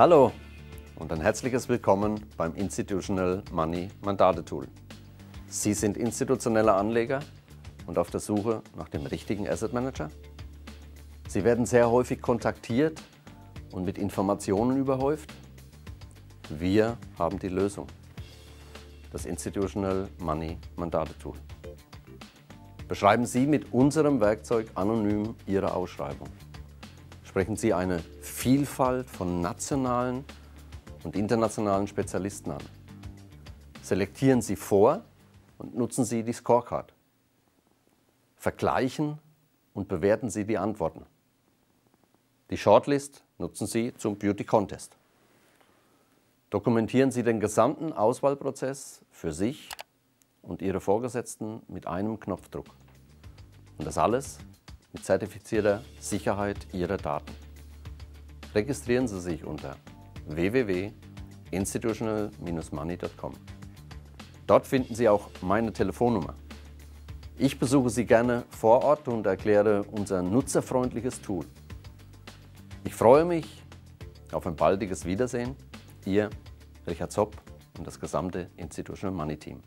Hallo und ein herzliches Willkommen beim Institutional Money Mandate Tool. Sie sind institutioneller Anleger und auf der Suche nach dem richtigen Asset Manager? Sie werden sehr häufig kontaktiert und mit Informationen überhäuft? Wir haben die Lösung. Das Institutional Money Mandate Tool. Beschreiben Sie mit unserem Werkzeug anonym Ihre Ausschreibung. Sprechen Sie eine Vielfalt von nationalen und internationalen Spezialisten an. Selektieren Sie vor und nutzen Sie die Scorecard. Vergleichen und bewerten Sie die Antworten. Die Shortlist nutzen Sie zum Beauty Contest. Dokumentieren Sie den gesamten Auswahlprozess für sich und Ihre Vorgesetzten mit einem Knopfdruck. Und das alles mit zertifizierter Sicherheit Ihrer Daten. Registrieren Sie sich unter www.institutional-money.com. Dort finden Sie auch meine Telefonnummer. Ich besuche Sie gerne vor Ort und erkläre unser nutzerfreundliches Tool. Ich freue mich auf ein baldiges Wiedersehen. Ihr Richard Zopp und das gesamte Institutional Money Team.